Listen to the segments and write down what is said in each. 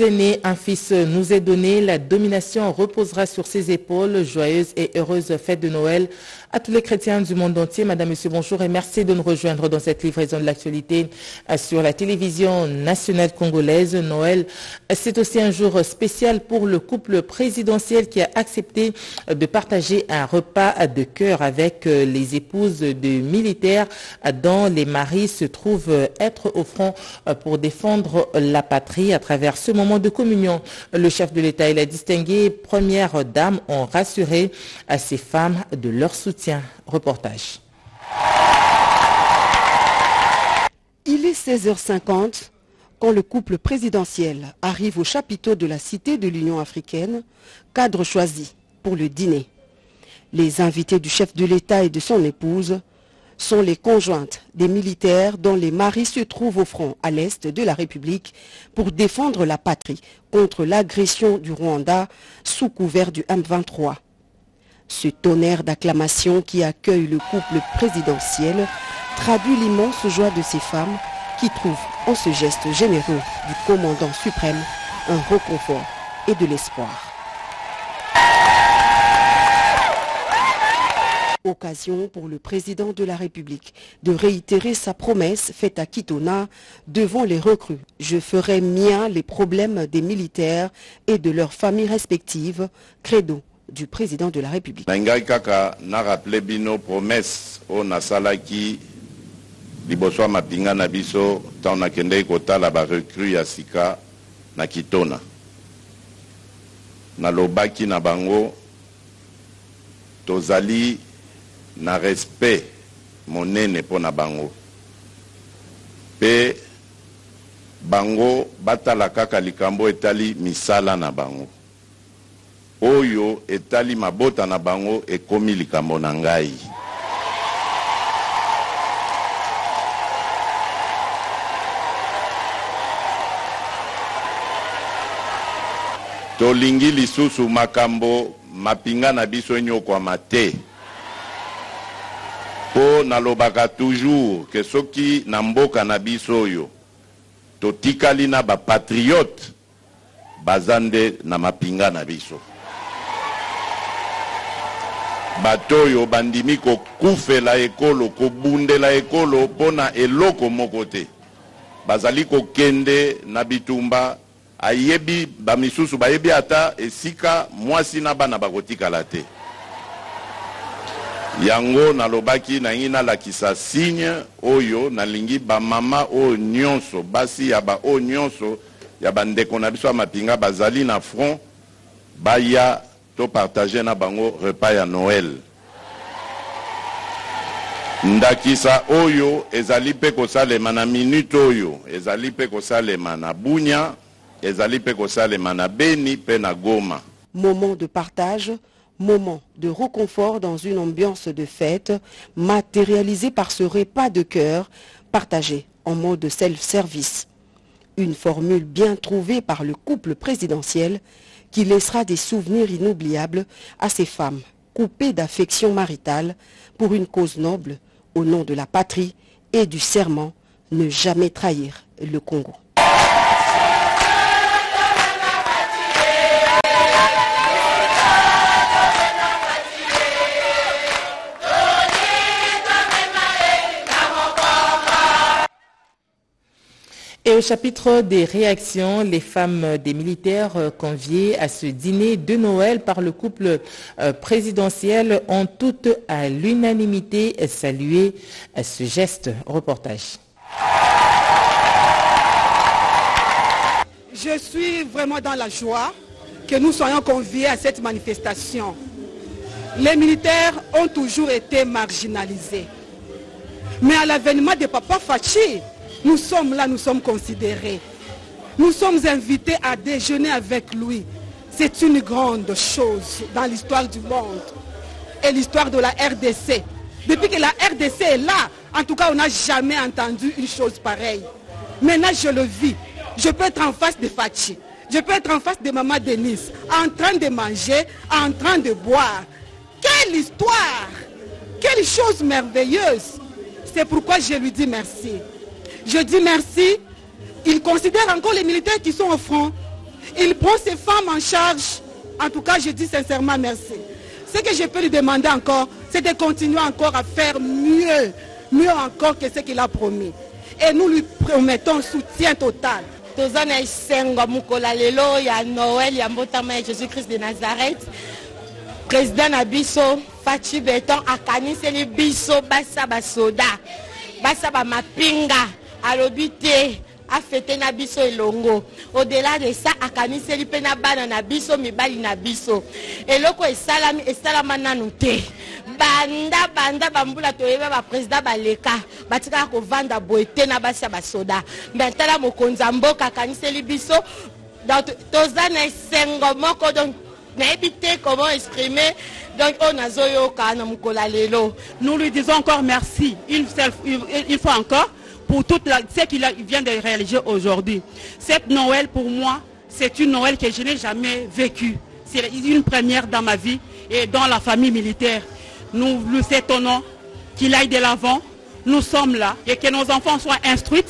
un fils nous est donné, la domination reposera sur ses épaules. Joyeuse et heureuse fête de Noël à tous les chrétiens du monde entier. Madame, Monsieur, bonjour et merci de nous rejoindre dans cette livraison de l'actualité sur la télévision nationale congolaise. Noël, c'est aussi un jour spécial pour le couple présidentiel qui a accepté de partager un repas de cœur avec les épouses de militaires dont les maris se trouvent être au front pour défendre la patrie à travers ce moment moment de communion. Le chef de l'État et la distinguée première dame ont rassuré à ces femmes de leur soutien. Reportage. Il est 16h50 quand le couple présidentiel arrive au chapiteau de la Cité de l'Union africaine, cadre choisi pour le dîner. Les invités du chef de l'État et de son épouse sont les conjointes des militaires dont les maris se trouvent au front à l'est de la République pour défendre la patrie contre l'agression du Rwanda sous couvert du M23. Ce tonnerre d'acclamation qui accueille le couple présidentiel traduit l'immense joie de ces femmes qui trouvent en ce geste généreux du commandant suprême un reconfort et de l'espoir. Occasion pour le président de la République de réitérer sa promesse faite à Kitona devant les recrues. Je ferai mien les problèmes des militaires et de leurs familles respectives, credo du président de la République. Kaka na rappelé bino promesse o nasalaki liboso mapinga na biso tant nakendeki kotala ba recrue ya sika na Kitona. Nalobaki na bango tozali na respect monene mpo na bango. Mpe bango batala kaka likambo etali misala na bango. Oyo etali mabota na bango ekomi likambo na ngai. Tolingi lisusu makambo mapinga na biso enyokwama te mpo nalobaka toujours ke soki na mboka na biso oyo totikali na bapatriote baza nde na mapinga na biso. Bato oyo bandimi kokufela ekolo kobundela ekolo mpo na eloko moko te. Bazali kokende na bitumba ayebi bamisusu bayebi ata esika mwasi na bana bakotikala te yango nalobaki nangi nalakisa signe oyo nalingi bamama oyo nyonso basi ya baoyo nyonso ya bandeko na biso ya mapinga bazali na front baya topartage na bango repas ya noel ndakisa oyo ezali mpe kosalema na minute oyo ezali mpe kosalema na bunya ezali mpe kosalema na beni mpe na goma. Moment de partage moment de reconfort dans une ambiance de fête matérialisé par ce repas de cœur partagé en mode self-service. Une formule bien trouvée par le couple présidentiel qui laissera des souvenirs inoubliables à ces femmes coupées d'affection maritale pour une cause noble au nom de la patrie et du serment ne jamais trahir le Congo. Et au chapitre des réactions, les femmes des militaires conviées à ce dîner de Noël par le couple présidentiel ont toutes à l'unanimité salué ce geste. Reportage. Je suis vraiment dans la joie que nous soyons conviés à cette manifestation. Les militaires ont toujours été marginalisés. Mais à l'avènement de Papa Fachi, nous sommes là, nous sommes considérés. Nous sommes invités à déjeuner avec lui. C'est une grande chose dans l'histoire du monde et l'histoire de la RDC. Depuis que la RDC est là, en tout cas, on n'a jamais entendu une chose pareille. Maintenant, je le vis. Je peux être en face de Fachi. Je peux être en face de Maman Denise, en train de manger, en train de boire. Quelle histoire Quelle chose merveilleuse C'est pourquoi je lui dis merci. Je dis merci. Il considère encore les militaires qui sont au front Il prend ses femmes en charge. En tout cas, je dis sincèrement merci. Ce que je peux lui demander encore, c'est de continuer encore à faire mieux, mieux encore que ce qu'il a promis. Et nous lui promettons soutien total. président basoda basa bamapinga alobi te afete na biso elongo. Odela de ça akaniseli mpe na bana na biso mibali na biso. Eloko esalami esalama nanu te. Banda banda bambula toyeba baprésident baleka. Batikaka kovanda boye te na basi ya basoda. Me tala mokonzi ya mboka akaniseli biso. Toza na esengo moko donc nayebi te comment exprimer. Donc oyo nazoyoka na mokolo lelo. Nous lui disons encore merci. Une, seule, une fois encore pour tout ce qu'il vient de réaliser aujourd'hui. Cette Noël, pour moi, c'est une Noël que je n'ai jamais vécue. C'est une première dans ma vie et dans la famille militaire. Nous lui souhaitons qu'il aille de l'avant. Nous sommes là et que nos enfants soient instruits,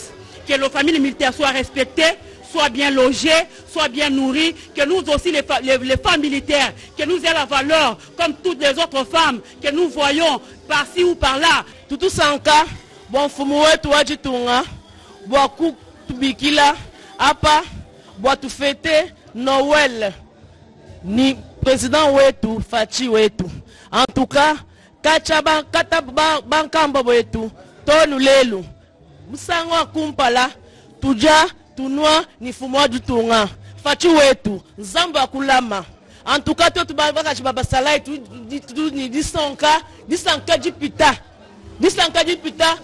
que nos familles militaires soient respectées, soient bien logées, soient bien nourries, que nous aussi, les, les- femmes militaires, que nous ayons la valeur comme toutes les autres femmes que nous voyons par-ci ou par-là. tutusanka bwa mfumu wetu wa chitunga bwa kutubikila ni president wetu faci wetu. Antuka kacha ba- kata ba- bankambo wetu tonu lelu. Msango wa kumpala tuja tunwa ni fumu wa jutunga faci wetu nzambo ya kulama. Antuka to tubakaci babasalai tu- di- tu- ni disonka disanka dipita disanka dipita bwa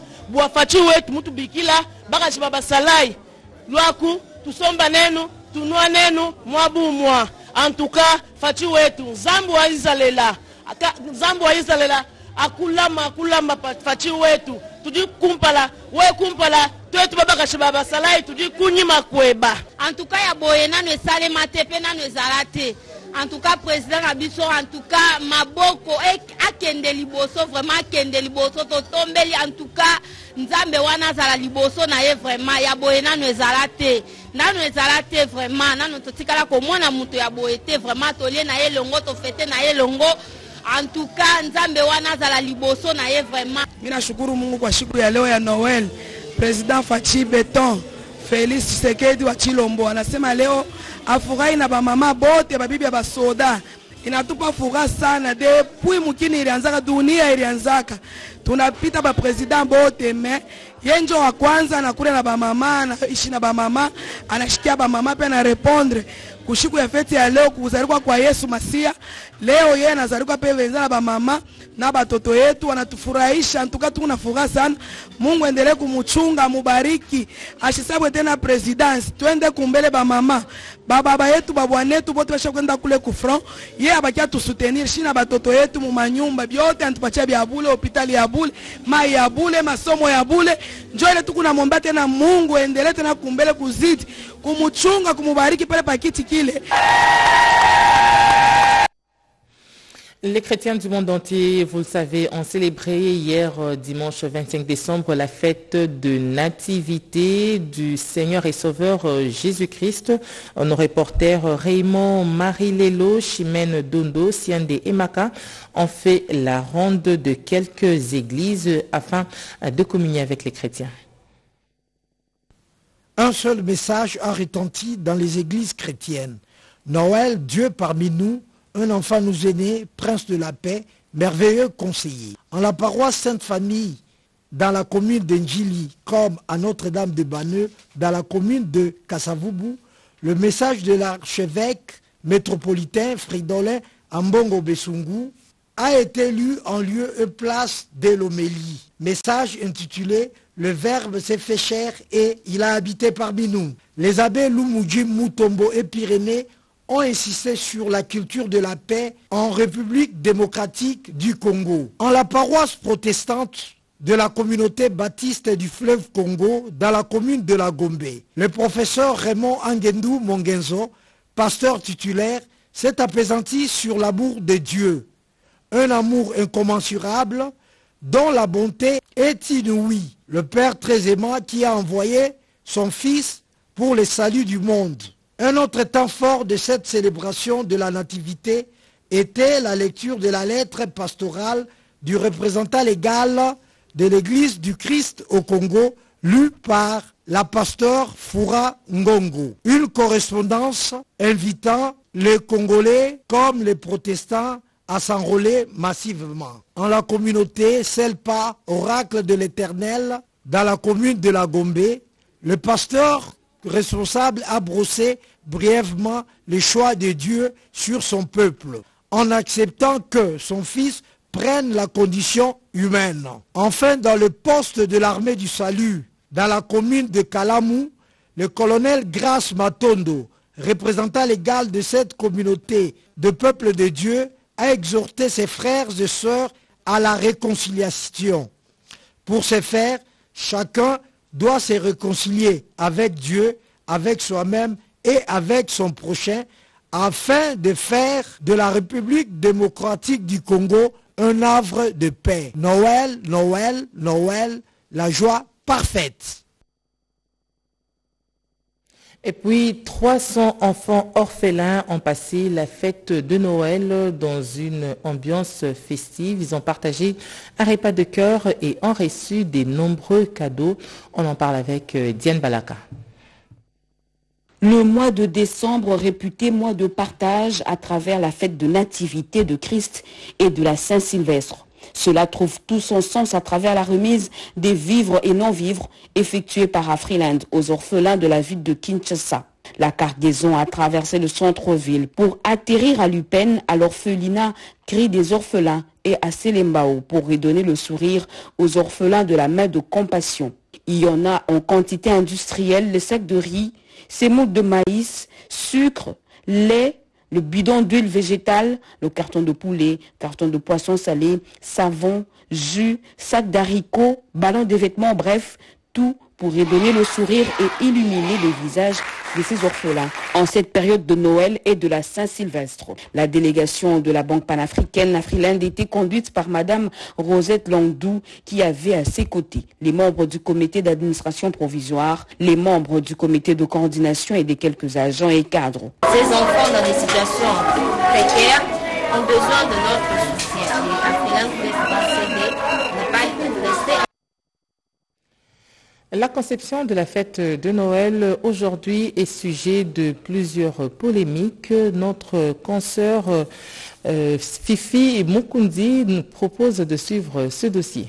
faci wetu mutubikila bakaci babasalai lwaku tusomba nenu tunwa nenu mwabumwa antuka faci wetu nzambo wa izalela. Aka- nzambo wa izalela akulama akulama faci wetu tudi kumpala we kumpala twetu babakaci babasalai tudi kunyima kweba. Antuka ya boye nano esalema te mpe nano ezala te antuka président na biso antuka maboko e- akende liboso vraiment akende liboso totombeli. Antuka nzambe wana azala liboso na ye vraiment. Ya boye nano ezala te. Nano ezala te vraiment. Nano totikala komona moto ya boye te vraiment. Tolie na ye longo tofete na ye longo. Antuka nzambe wana azala liboso na ye vraiment. Mi nashukuru mungu kwa siku ya leo ya noel. President fachi beton felix chisekedi wa chilombo anasema leo afurahi na bamama bote babibi ya basoda. Inatupa furaha sana. Depuis mukini ilianzaka dunia ilianzaka. Tunapita bapresident bote me yenjo wa kwanza anakula na bamama anaishi na bamama anashikia bamama pe anarepondre kushiku ya feti ya leo kuzalikwa kwa yesu masia. Leo yeye anazalikwa pe venza na bamama na batoto yetu. Wanatufurahisha. Ntuka tuna furaha sana. Mungu endelee kumuchunga mubariki ashisabwe tena presidence. Twende kumbele bamama bababa yetu babwanetu bote basha kwenda kule kufront yeye abakia tusutenir. Shina batoto yetu mumanyumba byote antupatia bya bule hospitali ya bule mai ya bule masomo ya bule. Njoo ile tukunamwomba tena. Mungu endelee tena kumbele kuzidi Les chrétiens du monde entier, vous le savez, ont célébré hier euh, dimanche 25 décembre la fête de nativité du Seigneur et Sauveur euh, Jésus-Christ. Nos reporters euh, Raymond Marie-Lélo, Chimène Dondo, Siande Emaka ont fait la ronde de quelques églises afin de communier avec les chrétiens. Un seul message a retenti dans les églises chrétiennes. Noël, Dieu parmi nous, un enfant nous est né, prince de la paix, merveilleux conseiller. En la paroisse Sainte-Famille, dans la commune d'Enjili, comme à Notre-Dame de Banneux, dans la commune de Kassavubu, le message de l'archevêque métropolitain Fridolin Ambongo Besungu a été lu en lieu et place de l'homélie. Message intitulé Le Verbe s'est fait chair et il a habité parmi nous. Les abbés Lumuji, Mutombo et Pyrénées ont insisté sur la culture de la paix en République démocratique du Congo. En la paroisse protestante de la communauté baptiste du fleuve Congo dans la commune de la Gombe, le professeur Raymond Angendu Mongenzo, pasteur titulaire, s'est apaisanti sur l'amour de Dieu un amour incommensurable dont la bonté est inouïe. Le Père très aimant qui a envoyé son Fils pour le salut du monde. Un autre temps fort de cette célébration de la Nativité était la lecture de la lettre pastorale du représentant légal de l'Église du Christ au Congo, lue par la pasteur Foura Ngongo. Une correspondance invitant les Congolais comme les protestants à s'enrôler massivement. En la communauté pas oracle de l'Éternel, dans la commune de la Gombe, le pasteur responsable a brossé brièvement le choix de Dieu sur son peuple, en acceptant que son fils prenne la condition humaine. Enfin, dans le poste de l'armée du salut, dans la commune de Kalamou, le colonel Grace Matondo, représentant légal de cette communauté de peuple de Dieu, a exhorté ses frères et sœurs à la réconciliation. Pour ce faire, chacun doit se réconcilier avec Dieu, avec soi-même et avec son prochain, afin de faire de la République démocratique du Congo un havre de paix. Noël, Noël, Noël, la joie parfaite. Et puis, 300 enfants orphelins ont passé la fête de Noël dans une ambiance festive. Ils ont partagé un repas de cœur et ont reçu des nombreux cadeaux. On en parle avec euh, Diane Balaka. Le mois de décembre réputé mois de partage à travers la fête de nativité de Christ et de la Saint-Sylvestre. Cela trouve tout son sens à travers la remise des vivres et non-vivres effectués par Afriland aux orphelins de la ville de Kinshasa. La cargaison a traversé le centre-ville pour atterrir à Lupen, à l'orphelinat Cri des orphelins et à Selembao pour redonner le sourire aux orphelins de la main de compassion. Il y en a en quantité industrielle, les sacs de riz, semoule de maïs, sucre, lait, le bidon d'huile végétale, le carton de poulet, carton de poisson salé, savon, jus, sac d'haricots, ballon de vêtements, bref, tout pour redonner le sourire et illuminer les visages de ces orphelins en cette période de Noël et de la Saint-Sylvestre. La délégation de la Banque panafricaine Afriland était conduite par Madame Rosette Langdou qui avait à ses côtés les membres du comité d'administration provisoire, les membres du comité de coordination et des quelques agents et cadres. Ces enfants dans des situations précaires ont besoin de notre La conception de la fête de Noël aujourd'hui est sujet de plusieurs polémiques. Notre consoeur euh, Fifi Mukundi nous propose de suivre ce dossier.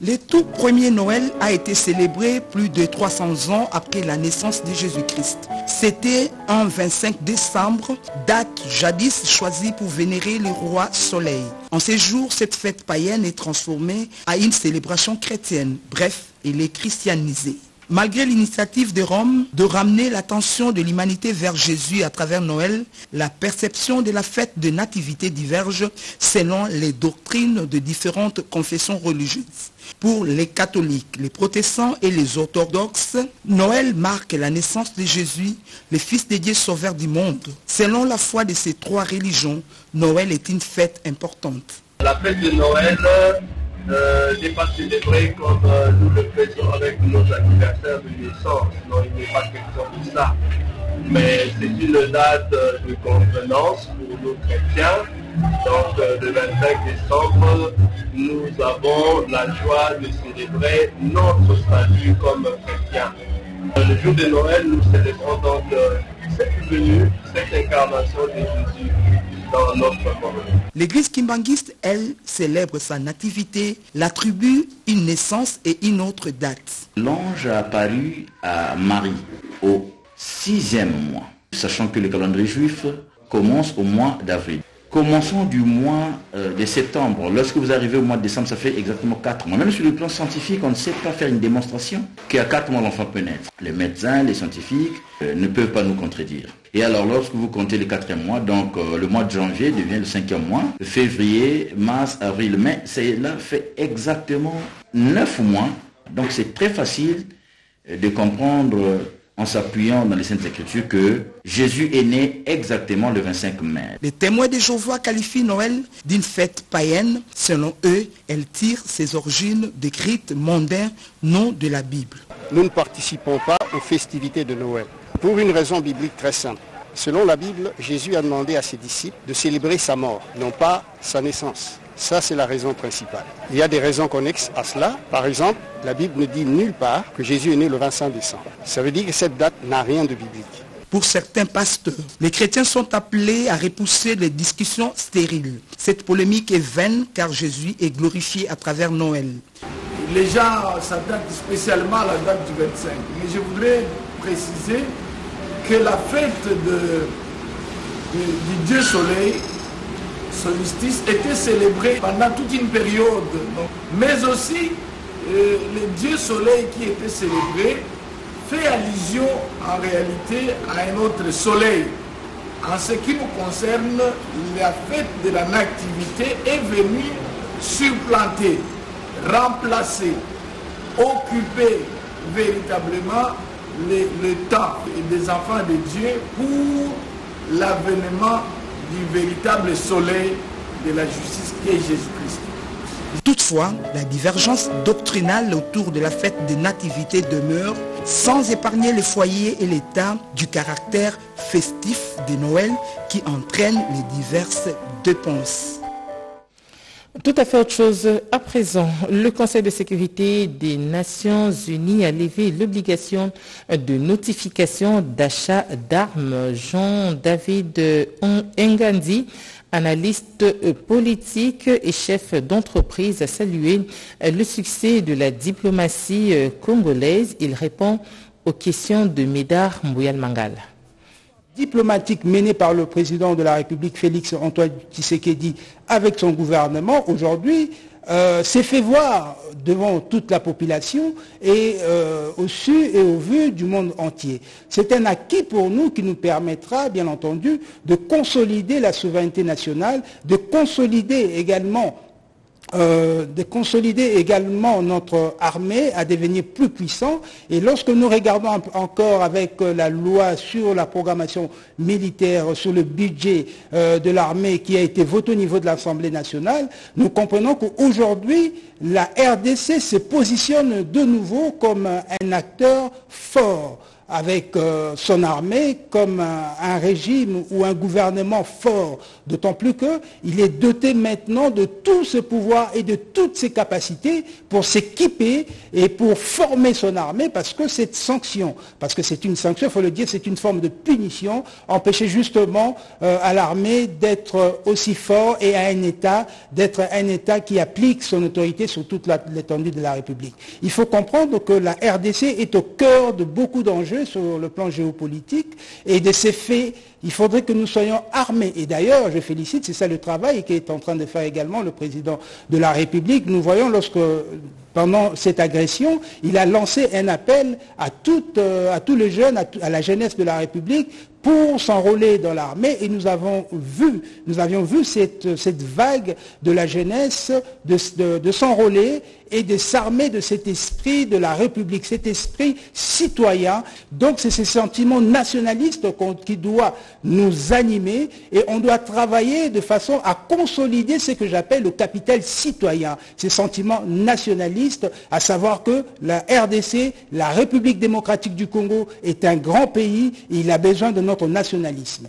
Le tout premier Noël a été célébré plus de 300 ans après la naissance de Jésus-Christ. C'était un 25 décembre, date jadis choisie pour vénérer le roi Soleil. En ces jours, cette fête païenne est transformée à une célébration chrétienne. Bref, elle est christianisée. Malgré l'initiative de Rome de ramener l'attention de l'humanité vers Jésus à travers Noël, la perception de la fête de nativité diverge selon les doctrines de différentes confessions religieuses. Pour les catholiques, les protestants et les orthodoxes, Noël marque la naissance de Jésus, le Fils de Dieu sauveur du monde. Selon la foi de ces trois religions, Noël est une fête importante. La fête de Noël euh, n'est pas célébrée comme euh, nous le faisons avec nos anniversaires de naissance. Non, il n'est pas question de ça. Mais c'est une date euh, de convenance pour nous chrétiens donc euh, le 25 décembre, nous avons la joie de célébrer notre salut comme chrétiens. Euh, le jour de Noël, nous célébrons donc cette venue, cette incarnation de Jésus L'église kimbanguiste, elle, célèbre sa nativité, l'attribue une naissance et une autre date. L'ange a apparu à Marie au sixième mois, sachant que le calendrier juif commence au mois d'avril. Commençons du mois euh, de septembre. Lorsque vous arrivez au mois de décembre, ça fait exactement 4 mois. Même sur le plan scientifique, on ne sait pas faire une démonstration qu'à 4 mois l'enfant peut naître. Les médecins, les scientifiques euh, ne peuvent pas nous contredire. Et alors lorsque vous comptez le quatrième mois, donc euh, le mois de janvier devient le cinquième mois, février, mars, avril, mai, cela fait exactement 9 mois. Donc c'est très facile de comprendre en s'appuyant dans les Saintes Écritures que Jésus est né exactement le 25 mai. Les témoins de Jéhovah qualifient Noël d'une fête païenne. Selon eux, elle tire ses origines des rites mondains, non de la Bible. Nous ne participons pas aux festivités de Noël pour une raison biblique très simple. Selon la Bible, Jésus a demandé à ses disciples de célébrer sa mort, non pas sa naissance. Ça, c'est la raison principale. Il y a des raisons connexes à cela. Par exemple, la Bible ne dit nulle part que Jésus est né le 25 décembre. Ça veut dire que cette date n'a rien de biblique. Pour certains pasteurs, les chrétiens sont appelés à repousser les discussions stériles. Cette polémique est vaine car Jésus est glorifié à travers Noël. Les gens s'attendent spécialement à la date du 25. Mais je voudrais préciser que la fête de, du Dieu Soleil, solstice, était célébrée pendant toute une période. mais aussi, euh, le Dieu Soleil qui était célébré fait allusion en réalité à un autre soleil. En ce qui nous concerne, la fête de la nativité est venue supplanter, remplacer, occuper véritablement le, le temps des enfants de Dieu pour l'avènement du véritable soleil de la justice qui est Jésus-Christ. Toutefois, la divergence doctrinale autour de la fête de nativité demeure sans épargner les foyers et l'état du caractère festif de Noël qui entraîne les diverses dépenses. Tout à fait autre chose à présent. Le Conseil de sécurité des Nations Unies a levé l'obligation de notification d'achat d'armes. Jean-David Ngandi, analyste politique et chef d'entreprise, a salué le succès de la diplomatie congolaise. Il répond aux questions de Médard Mbouyal Mangal diplomatique menée par le président de la République, Félix Antoine Tshisekedi, avec son gouvernement, aujourd'hui, euh, s'est fait voir devant toute la population et euh, au su et au vu du monde entier. C'est un acquis pour nous qui nous permettra, bien entendu, de consolider la souveraineté nationale, de consolider également euh, de consolider également notre armée à devenir plus puissant. Et lorsque nous regardons encore avec euh, la loi sur la programmation militaire, sur le budget euh, de l'armée qui a été voté au niveau de l'Assemblée nationale, nous comprenons qu'aujourd'hui, la RDC se positionne de nouveau comme un acteur fort avec euh, son armée comme un, régime ou un gouvernement fort, d'autant plus qu'il est doté maintenant de tout ce pouvoir et de toutes ses capacités pour s'équiper et pour former son armée, parce que cette sanction, parce que c'est une sanction, il faut le dire, c'est une forme de punition, empêcher justement euh, à l'armée d'être aussi fort et à un État, d'être un État qui applique son autorité sur toute l'étendue de la République. Il faut comprendre que la RDC est au cœur de beaucoup d'enjeux sur le plan géopolitique et de ces faits, il faudrait que nous soyons armés. Et d'ailleurs, je félicite, c'est ça le travail qu'est en train de faire également le président de la République. Nous voyons lorsque pendant cette agression, il a lancé un appel à, à tous les jeunes, à, la jeunesse de la République pour s'enrôler dans l'armée et nous avons vu, nous avions vu cette, vague de la jeunesse de s'enrôler et de s'armer de cet esprit de la République, cet esprit citoyen. Donc c'est ce sentiment nationaliste qui doit nous animer et on doit travailler de façon à consolider ce que j'appelle le capital citoyen, ces sentiments nationalistes, à savoir que la RDC, la République démocratique du Congo, est un grand pays et il a besoin de notre nationalisme.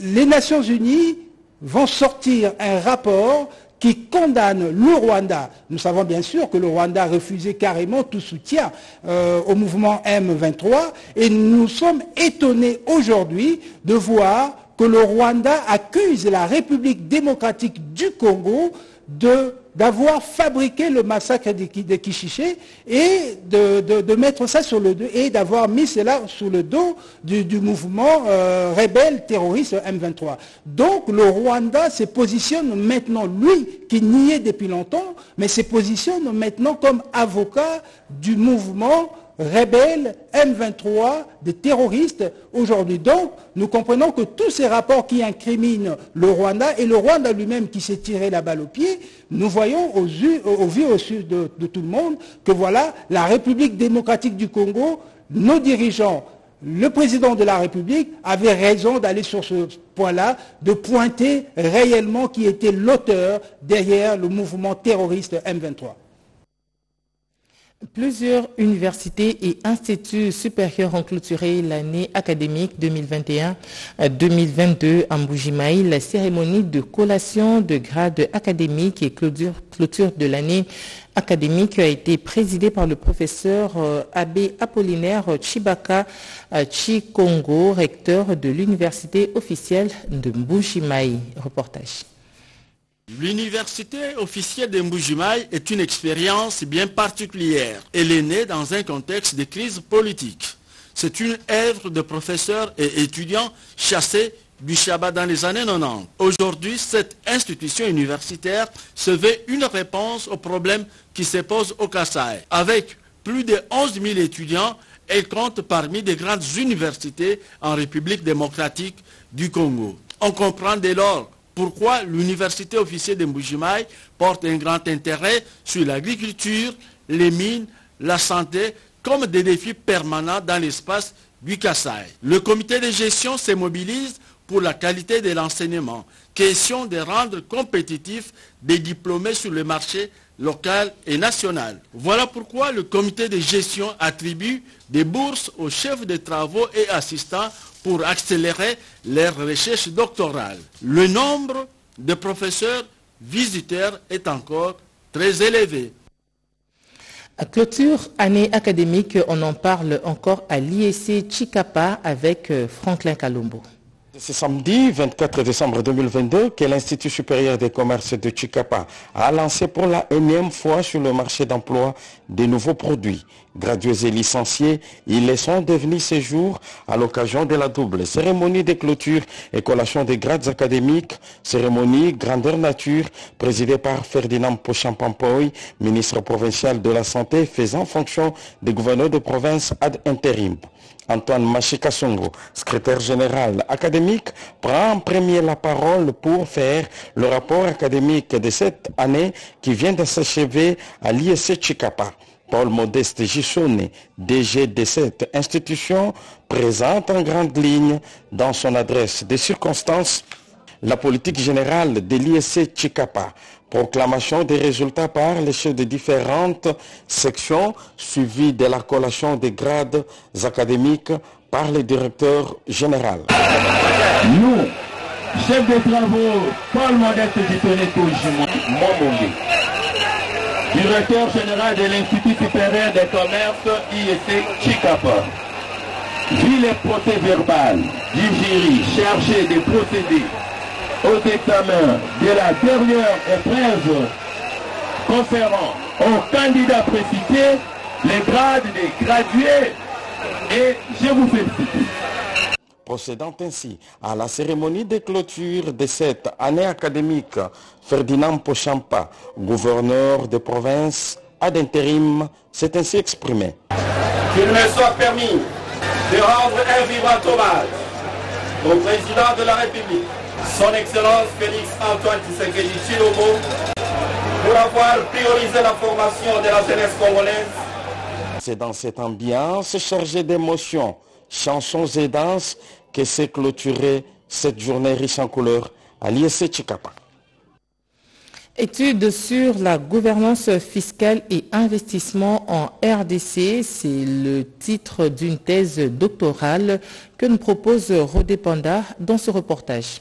Les Nations Unies vont sortir un rapport qui condamne le Rwanda. Nous savons bien sûr que le Rwanda a refusé carrément tout soutien euh, au mouvement M23 et nous sommes étonnés aujourd'hui de voir que le Rwanda accuse la République démocratique du Congo de d'avoir fabriqué le massacre de, de Kishiché et de, de, mettre ça sur le et d'avoir mis cela sur le dos du, du mouvement euh, rebelle terroriste M23. Donc le Rwanda se positionne maintenant, lui qui niait depuis longtemps, mais se positionne maintenant comme avocat du mouvement rebelles, M23, des terroristes aujourd'hui. Donc, nous comprenons que tous ces rapports qui incriminent le Rwanda et le Rwanda lui-même qui s'est tiré la balle au pied, nous voyons au vu au sud de, de tout le monde que voilà, la République démocratique du Congo, nos dirigeants le président de la République avait raison d'aller sur ce point-là, de pointer réellement qui était l'auteur derrière le mouvement terroriste M23. Plusieurs universités et instituts supérieurs ont clôturé l'année académique 2021-2022 à Mbujimaï. La cérémonie de collation de grades académiques et clôture, de l'année académique a été présidée par le professeur euh, Abbé Apollinaire Chibaka euh, Chikongo, recteur de l'université officielle de Mbujimaï. Reportage. L'université officielle de Mbujimaï est une expérience bien particulière. Elle est née dans un contexte de crise politique. C'est une œuvre de professeurs et étudiants chassés du Shabbat dans les années 90. Aujourd'hui, cette institution universitaire se veut une réponse aux problèmes qui se posent au Kassai. Avec plus de 11 000 étudiants, elle compte parmi les grandes universités en République démocratique du Congo. On comprend dès lors pourquoi l'université officielle de Mbujimaï porte un grand intérêt sur l'agriculture, les mines, la santé, comme des défis permanents dans l'espace du Kassai. Le comité de gestion se mobilise pour la qualité de l'enseignement. Question de rendre compétitifs des diplômés sur le marché local et national. Voilà pourquoi le comité de gestion attribue des bourses aux chefs de travaux et assistants pour accélérer leurs recherches doctorales. Le nombre de professeurs visiteurs est encore très élevé. À clôture année académique, on en parle encore à l'IEC Chicapa avec euh, Franklin Kalumbo. C'est samedi 24 décembre 2022 que l'Institut supérieur des commerces de Chicapa a lancé pour la énième fois sur le marché d'emploi des nouveaux produits. Gradués et licenciés, ils sont devenus ces jours à l'occasion de la double cérémonie de clôture et collation des grades académiques, cérémonie grandeur nature présidée par Ferdinand Pochampampoy, ministre provincial de la Santé faisant fonction de gouverneur de province ad interim. Antoine Machikasongo, secrétaire général académique, prend en premier la parole pour faire le rapport académique de cette année qui vient de s'achever à l'ISC Chicapa. Paul Modeste Gissone, DG de cette institution, présente en grande ligne dans son adresse des circonstances la politique générale de l'ISC Chicapa proclamation des résultats par les chefs de différentes sections, suivi de la collation des grades académiques par le directeur général. Nous, chef de travaux Paul Modeste directeur général de l'Institut supérieur des commerces IEC Chicapa, vu les procès-verbal du jury chargé de procéder aux examens de la dernière épreuve conférant aux candidats précités les grades des gradués et je vous félicite. Procédant ainsi à la cérémonie de clôture de cette année académique, Ferdinand Pochampa, gouverneur de province ad intérim, s'est ainsi exprimé. Qu'il me soit permis de rendre un vivant hommage au président de la République son Excellence Félix Antoine Tshisekedi Chilombo pour avoir priorisé la formation de la jeunesse congolaise. C'est dans cette ambiance chargée d'émotions, chansons et danses que s'est clôturée cette journée riche en couleurs à l'ISC Chicapa. Étude sur la gouvernance fiscale et investissement en RDC, c'est le titre d'une thèse doctorale que nous propose Rodépanda dans ce reportage.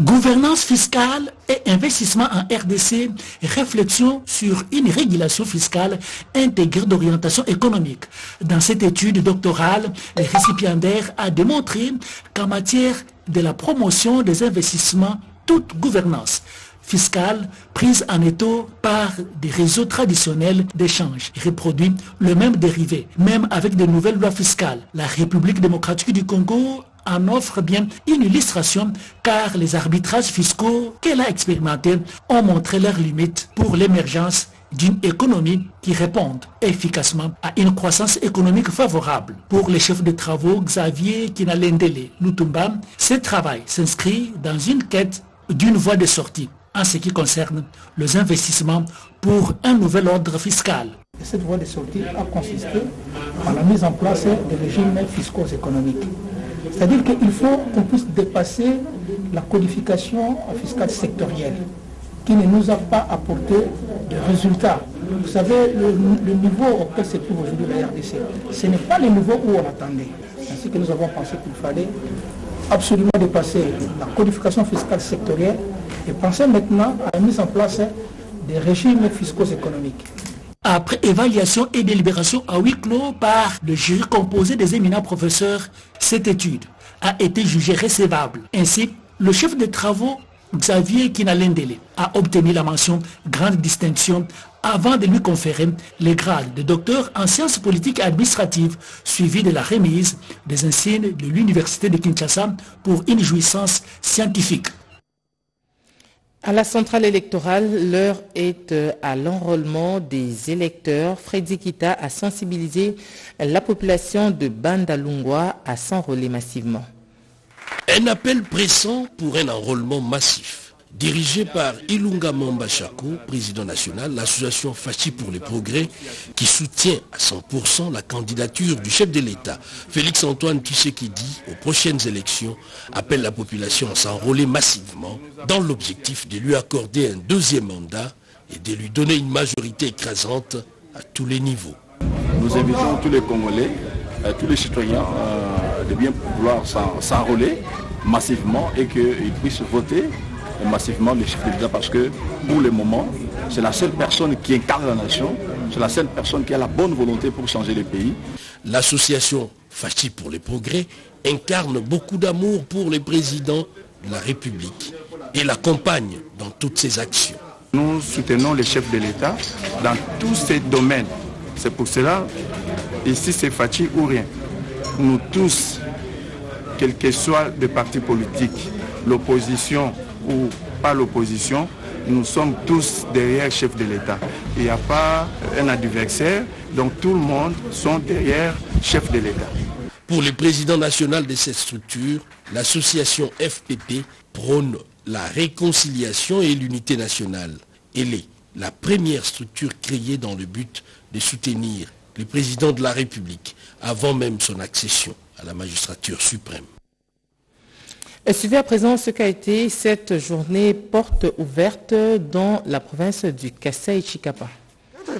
Gouvernance fiscale et investissement en RDC, réflexion sur une régulation fiscale intégrée d'orientation économique. Dans cette étude doctorale, le récipiendaire a démontré qu'en matière de la promotion des investissements, toute gouvernance fiscale prise en étau par des réseaux traditionnels d'échange reproduit le même dérivé, même avec de nouvelles lois fiscales. La République démocratique du Congo en offre bien une illustration car les arbitrages fiscaux qu'elle a expérimentés ont montré leurs limites pour l'émergence d'une économie qui réponde efficacement à une croissance économique favorable. Pour les chefs de travaux Xavier Kinalendele Lutumba, ce travail s'inscrit dans une quête d'une voie de sortie en ce qui concerne les investissements pour un nouvel ordre fiscal. Et cette voie de sortie a consisté à la mise en place des régimes fiscaux économiques. C'est-à-dire qu'il faut qu'on puisse dépasser la codification fiscale sectorielle qui ne nous a pas apporté de résultats. Vous savez, le, niveau auquel se trouve aujourd'hui la RDC, ce n'est pas le niveau où on attendait. Ainsi que nous avons pensé qu'il fallait absolument dépasser la codification fiscale sectorielle et penser maintenant à la mise en place des régimes fiscaux économiques. Après évaluation et délibération à huis clos par le jury composé des éminents professeurs, cette étude a été jugée recevable. Ainsi, le chef de travaux, Xavier Kinalendele, a obtenu la mention grande distinction avant de lui conférer les grades de docteur en sciences politiques et administratives, suivi de la remise des insignes de l'Université de Kinshasa pour une jouissance scientifique. À la centrale électorale, l'heure est euh, à l'enrôlement des électeurs. Freddy Kita a sensibilisé la population de Bandalungwa à s'enrôler massivement. Un appel pressant pour un enrôlement massif. Dirigé par Ilunga Mamba président national, l'association Fachi pour les progrès, qui soutient à 100% la candidature du chef de l'État, Félix Antoine Tshisekedi, aux prochaines élections, appelle la population à s'enrôler massivement dans l'objectif de lui accorder un deuxième mandat et de lui donner une majorité écrasante à tous les niveaux. Nous invitons tous les Congolais, euh, tous les citoyens euh, de bien vouloir s'enrôler massivement et qu'ils puissent voter massivement les chefs d'État parce que pour le moment, c'est la seule personne qui incarne la nation, c'est la seule personne qui a la bonne volonté pour changer le pays. L'association Fachi pour les progrès incarne beaucoup d'amour pour les présidents de la République et l'accompagne dans toutes ses actions. Nous soutenons les chefs de l'État dans tous ces domaines. C'est pour cela, ici c'est Fachi ou rien. Nous tous, quel que soit le parti politique, l'opposition ou pas l'opposition, nous sommes tous derrière chef de l'État. Il n'y a pas un adversaire, donc tout le monde sont derrière chef de l'État. Pour le président national de cette structure, l'association FPP prône la réconciliation et l'unité nationale. Elle est la première structure créée dans le but de soutenir le président de la République avant même son accession à la magistrature suprême. Suivez à présent ce qu'a été cette journée porte ouverte dans la province du Kassai-Chikapa.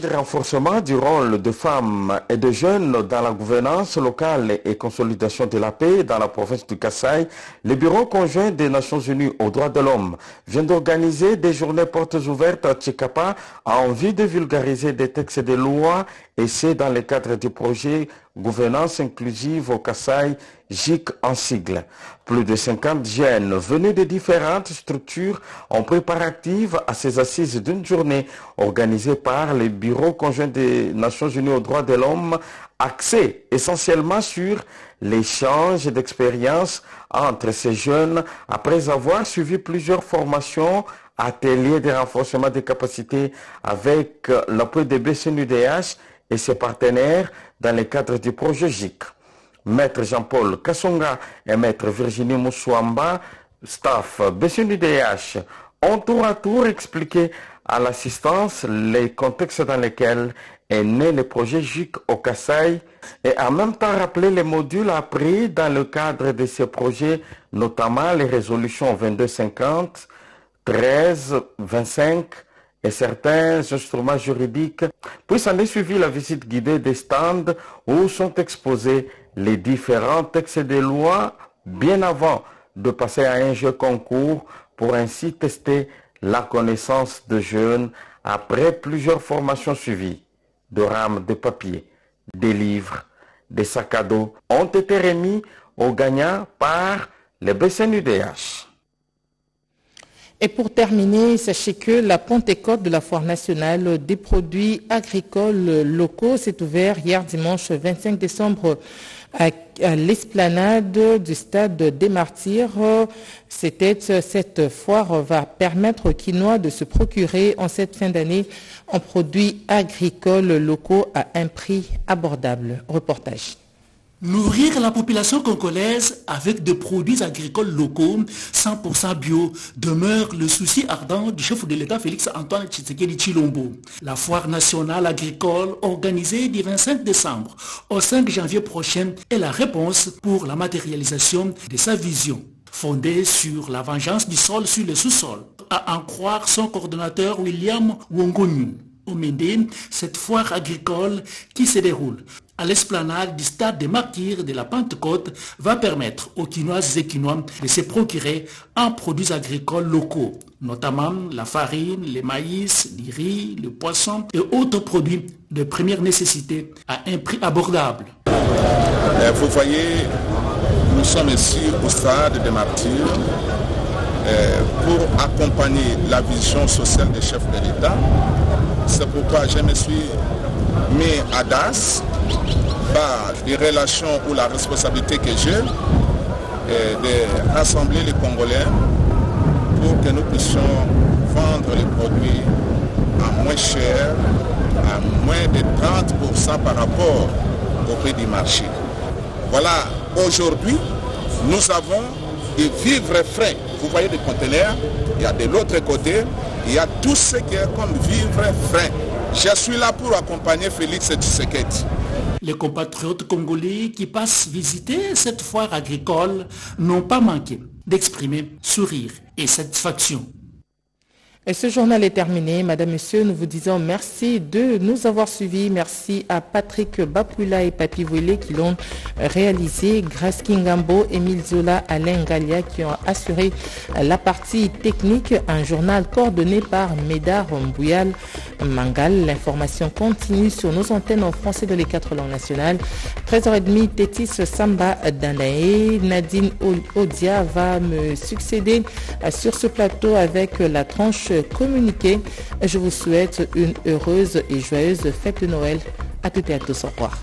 de renforcement du rôle de femmes et de jeunes dans la gouvernance locale et consolidation de la paix dans la province du Kassai, le Bureau conjoint des Nations Unies aux droits de l'homme vient d'organiser des journées portes ouvertes à Chikapa en vue de vulgariser des textes de loi et c'est dans le cadre du projet Gouvernance inclusive au Kassai, GIC en sigle. Plus de 50 jeunes venus de différentes structures ont préparative à ces assises d'une journée organisée par le Bureau conjoint des Nations Unies aux droits de l'homme, axée essentiellement sur l'échange d'expériences entre ces jeunes après avoir suivi plusieurs formations ateliers de renforcement des capacités avec l'appui de BCNUDH et ses partenaires dans le cadre du projet GIC. Maître Jean-Paul Kassonga et Maître Virginie Moussouamba, staff BCNUDH, ont tour à tour expliqué à l'assistance les contextes dans lesquels est né le projet GIC au Kassai et en même temps rappelé les modules appris dans le cadre de ces projets, notamment les résolutions 2250, 13, 25, et certains instruments juridiques, puis s'en est suivi la visite guidée des stands où sont exposés les différents textes de loi bien avant de passer à un jeu concours pour ainsi tester la connaissance de jeunes après plusieurs formations suivies. De rames de papier, des livres, des sacs à dos ont été remis aux gagnants par le BCNUDH. Et pour terminer, sachez que la Pentecôte de la Foire nationale des produits agricoles locaux s'est ouverte hier dimanche 25 décembre à, l'esplanade du stade des Martyrs. Cette foire va permettre aux Quinois de se procurer en cette fin d'année en produits agricoles locaux à un prix abordable. Reportage. Nourrir la population congolaise avec des produits agricoles locaux 100% bio demeure le souci ardent du chef de l'État Félix Antoine Tshisekedi Chilombo. La foire nationale agricole organisée du 25 décembre au 5 janvier prochain est la réponse pour la matérialisation de sa vision fondée sur la vengeance du sol sur le sous-sol, à en croire son coordonnateur William Wongonu. Au Médine, cette foire agricole qui se déroule à l'esplanade du stade des martyrs de la Pentecôte va permettre aux Quinoises et Quinois de se procurer un produits agricoles locaux, notamment la farine, les maïs, le riz, le poisson et autres produits de première nécessité à un prix abordable. Euh, vous voyez, nous sommes ici au stade des martyrs euh, pour accompagner la vision sociale des chefs de l'État. C'est pourquoi je me suis mis à DAS par les relations ou la responsabilité que j'ai euh, de rassembler les Congolais pour que nous puissions vendre les produits à moins cher, à moins de 30% par rapport au prix du marché. Voilà, aujourd'hui, nous avons des vivres frais. Vous voyez des conteneurs, il y a de l'autre côté, il y a tout ce qui est comme vivres frais. Je suis là pour accompagner Félix Tshisekedi. Les compatriotes congolais qui passent visiter cette foire agricole n'ont pas manqué d'exprimer sourire et satisfaction. Et ce journal est terminé. Madame, Monsieur, nous vous disons merci de nous avoir suivis. Merci à Patrick Bapula et Papi Vouélé qui l'ont réalisé. Grace Kingambo, Emile Zola, Alain Galia qui ont assuré la partie technique. Un journal coordonné par Médard Mbouyal Mangal. L'information continue sur nos antennes en français de les quatre langues nationales. 13h30, Tétis Samba Danae. Nadine Odia va me succéder sur ce plateau avec la tranche communiquer communiquée. Je vous souhaite une heureuse et joyeuse fête de Noël. À toutes et à tous, au revoir.